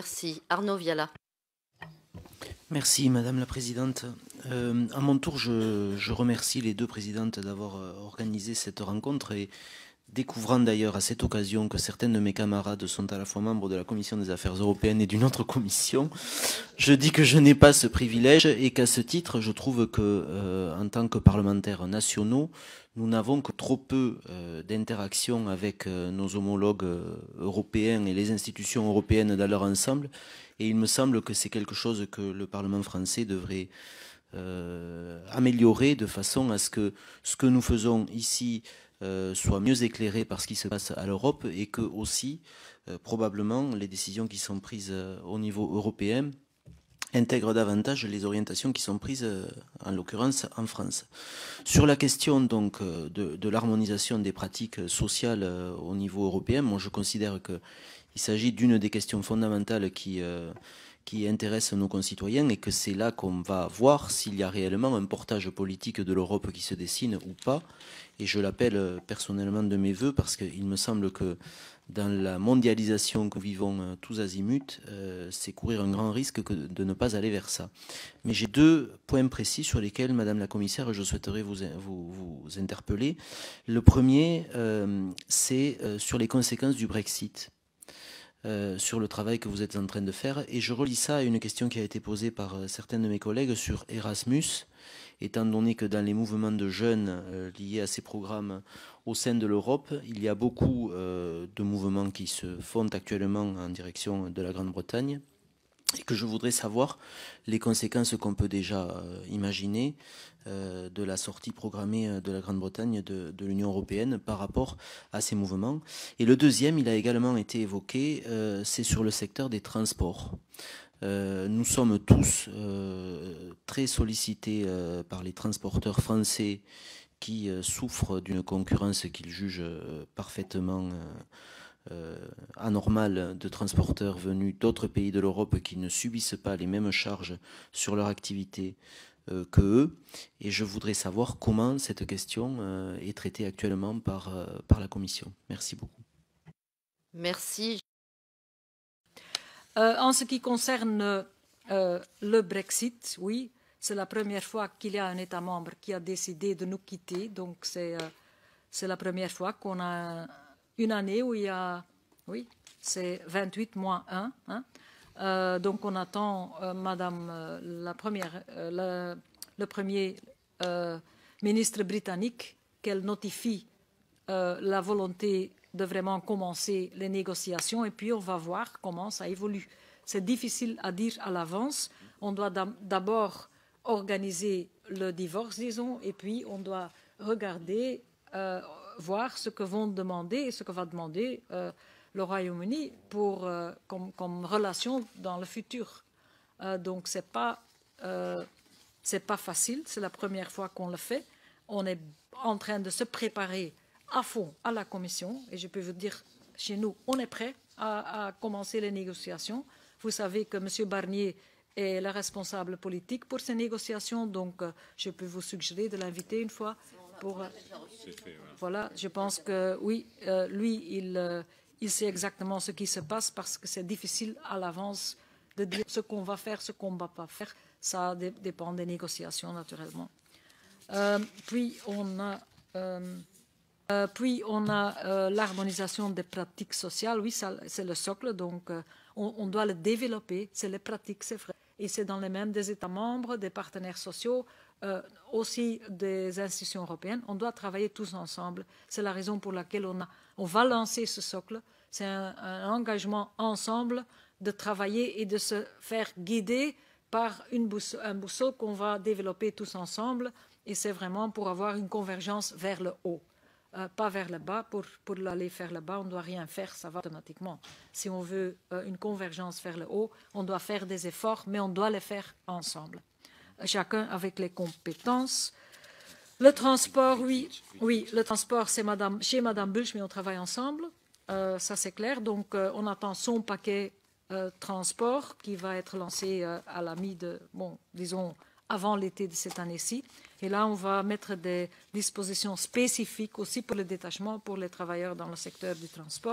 Merci. Arnaud Viala. Merci Madame la Présidente. Euh, à mon tour, je, remercie les deux présidentes d'avoir organisé cette rencontre et découvrant d'ailleurs à cette occasion que certains de mes camarades sont à la fois membres de la Commission des Affaires européennes et d'une autre commission, je dis que je n'ai pas ce privilège et qu'à ce titre, je trouve que, euh, en tant que parlementaires nationaux, nous n'avons que trop peu euh, d'interactions avec euh, nos homologues euh, européens et les institutions européennes dans leur ensemble. Et il me semble que c'est quelque chose que le Parlement français devrait améliorer de façon à ce que ce que nous faisons ici soit mieux éclairé par ce qui se passe à l'Europe et que aussi probablement les décisions qui sont prises au niveau européen intègrent davantage les orientations qui sont prises euh, en l'occurrence en France. Sur la question donc euh, de, de l'harmonisation des pratiques sociales euh, au niveau européen, moi je considère que il s'agit d'une des questions fondamentales qui qui intéresse nos concitoyens et que c'est là qu'on va voir s'il y a réellement un portage politique de l'Europe qui se dessine ou pas. Et je l'appelle euh, personnellement de mes voeux parce qu'il me semble que dans la mondialisation que vivons euh, tous azimuts, euh, c'est courir un grand risque que de ne pas aller vers ça. Mais j'ai deux points précis sur lesquels, Madame la Commissaire, je souhaiterais vous, vous, interpeller. Le premier, c'est sur les conséquences du Brexit. Euh, sur le travail que vous êtes en train de faire. Et je relis ça à une question qui a été posée par euh, certains de mes collègues sur Erasmus, étant donné que dans les mouvements de jeunes euh, liés à ces programmes au sein de l'Europe, il y a beaucoup de mouvements qui se font actuellement en direction de la Grande-Bretagne et que je voudrais savoir les conséquences qu'on peut déjà euh, imaginer euh, de la sortie programmée euh, de la Grande-Bretagne de, l'Union européenne par rapport à ces mouvements. Et le deuxième, il a également été évoqué, c'est sur le secteur des transports. Nous sommes tous très sollicités par les transporteurs français qui souffrent d'une concurrence qu'ils jugent parfaitement anormal de transporteurs venus d'autres pays de l'Europe qui ne subissent pas les mêmes charges sur leur activité euh, que eux. Et je voudrais savoir comment cette question euh, est traitée actuellement par, euh, par la Commission. Merci beaucoup. Merci. Euh, en ce qui concerne euh, le Brexit, oui, c'est la première fois qu'il y a un État membre qui a décidé de nous quitter. Donc c'est euh, la première fois qu'on a une année où il y a, oui, c'est 28 moins 1. Hein. Euh, donc on attend, euh, Madame euh, la première, le, premier ministre britannique qu'elle notifie la volonté de vraiment commencer les négociations et puis on va voir comment ça évolue. C'est difficile à dire à l'avance. On doit d'abord organiser le divorce, disons, et puis on doit regarder voir ce que vont demander et ce que va demander euh, le Royaume-Uni pour euh, comme, comme, relation dans le futur. Euh, donc c'est pas euh, c'est pas facile. C'est la première fois qu'on le fait. On est en train de se préparer à fond à la Commission et je peux vous dire chez nous on est prêt à, à commencer les négociations. Vous savez que M. Barnier est le responsable politique pour ces négociations, donc je peux vous suggérer de l'inviter une fois pour. Euh, voilà, je pense que oui, euh, lui, il, euh, il sait exactement ce qui se passe parce que c'est difficile à l'avance de dire ce qu'on va faire, ce qu'on ne va pas faire. Ça dé dépend des négociations, naturellement. Euh, puis on a. Euh, puis on a euh, l'harmonisation des pratiques sociales. Oui, c'est le socle, donc euh, on, on, doit le développer. C'est les pratiques, c'est vrai. Et c'est dans les mêmes des États membres, des partenaires sociaux, euh, aussi des institutions européennes. On doit travailler tous ensemble. C'est la raison pour laquelle on, va lancer ce socle. C'est un, engagement ensemble de travailler et de se faire guider par un boussole qu'on va développer tous ensemble. Et c'est vraiment pour avoir une convergence vers le haut. Euh, pas vers le bas. Pour, pour aller vers le bas, on ne doit rien faire, ça va automatiquement. Si on veut euh, une convergence vers le haut, on doit faire des efforts, mais on doit les faire ensemble chacun avec les compétences. Le transport, oui, oui, le transport, c'est madame, chez Madame Bulch, mais on travaille ensemble, euh, ça c'est clair. Donc euh, on attend son paquet euh, transport qui va être lancé à la mi de, bon, disons, avant l'été de cette année-ci. Et là, on va mettre des dispositions spécifiques aussi pour le détachement, pour les travailleurs dans le secteur du transport.